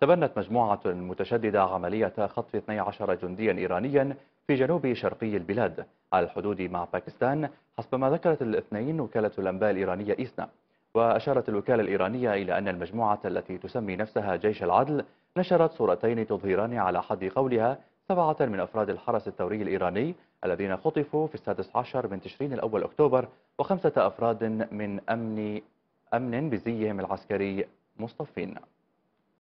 تبنت مجموعة متشددة عملية خطف 12 جنديا إيرانيا في جنوب شرقي البلاد. على الحدود مع باكستان حسب ما ذكرت الاثنين وكالة الأنباء الإيرانية إيسنا. وأشارت الوكالة الإيرانية إلى أن المجموعة التي تسمي نفسها جيش العدل نشرت صورتين تظهران على حد قولها سبعة من أفراد الحرس الثوري الإيراني الذين خطفوا في السادس عشر من تشرين الأول أكتوبر وخمسة أفراد من أمن أمن بزيهم العسكري مصطفين.